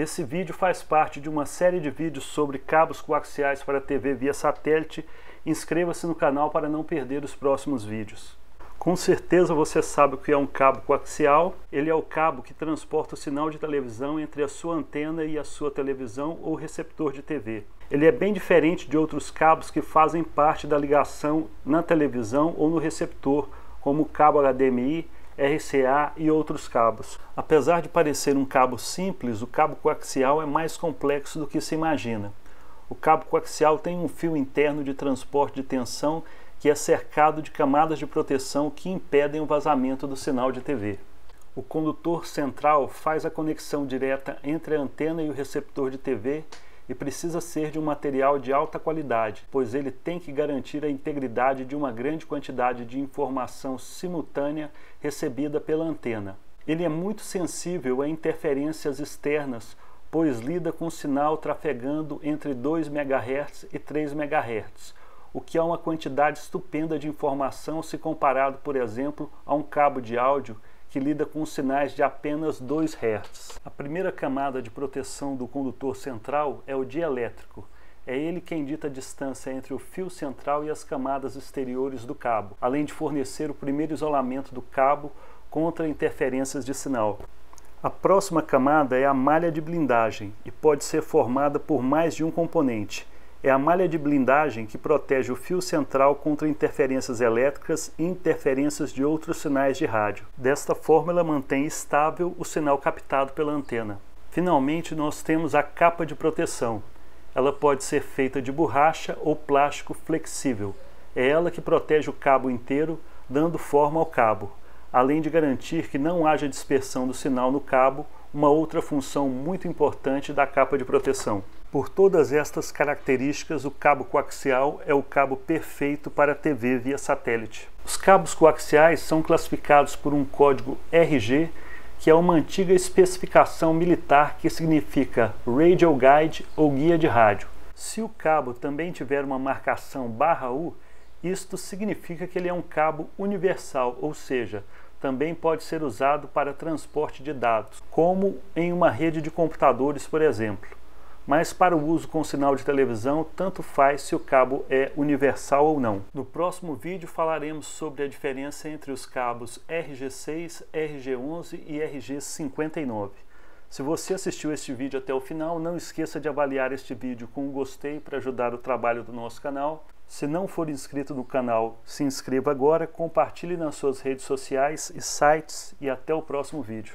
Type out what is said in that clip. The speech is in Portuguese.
Esse vídeo faz parte de uma série de vídeos sobre cabos coaxiais para TV via satélite. Inscreva-se no canal para não perder os próximos vídeos. Com certeza você sabe o que é um cabo coaxial. Ele é o cabo que transporta o sinal de televisão entre a sua antena e a sua televisão ou receptor de TV. Ele é bem diferente de outros cabos que fazem parte da ligação na televisão ou no receptor, como o cabo HDMI, RCA e outros cabos. Apesar de parecer um cabo simples, o cabo coaxial é mais complexo do que se imagina. O cabo coaxial tem um fio interno de transporte de tensão que é cercado de camadas de proteção que impedem o vazamento do sinal de TV. O condutor central faz a conexão direta entre a antena e o receptor de TV e precisa ser de um material de alta qualidade, pois ele tem que garantir a integridade de uma grande quantidade de informação simultânea recebida pela antena. Ele é muito sensível a interferências externas, pois lida com sinal trafegando entre 2 MHz e 3 MHz, o que é uma quantidade estupenda de informação se comparado, por exemplo, a um cabo de áudio que lida com sinais de apenas 2 Hz. A primeira camada de proteção do condutor central é o dielétrico. É ele quem dita a distância entre o fio central e as camadas exteriores do cabo, além de fornecer o primeiro isolamento do cabo contra interferências de sinal. A próxima camada é a malha de blindagem e pode ser formada por mais de um componente é a malha de blindagem que protege o fio central contra interferências elétricas e interferências de outros sinais de rádio. Desta forma, ela mantém estável o sinal captado pela antena. Finalmente, nós temos a capa de proteção. Ela pode ser feita de borracha ou plástico flexível. É ela que protege o cabo inteiro, dando forma ao cabo, além de garantir que não haja dispersão do sinal no cabo, uma outra função muito importante da capa de proteção. Por todas estas características, o cabo coaxial é o cabo perfeito para TV via satélite. Os cabos coaxiais são classificados por um código RG, que é uma antiga especificação militar que significa Radio Guide ou guia de rádio. Se o cabo também tiver uma marcação barra U, isto significa que ele é um cabo universal, ou seja, também pode ser usado para transporte de dados, como em uma rede de computadores, por exemplo mas para o uso com sinal de televisão, tanto faz se o cabo é universal ou não. No próximo vídeo falaremos sobre a diferença entre os cabos RG6, RG11 e RG59. Se você assistiu este vídeo até o final, não esqueça de avaliar este vídeo com um gostei para ajudar o trabalho do nosso canal. Se não for inscrito no canal, se inscreva agora, compartilhe nas suas redes sociais e sites e até o próximo vídeo.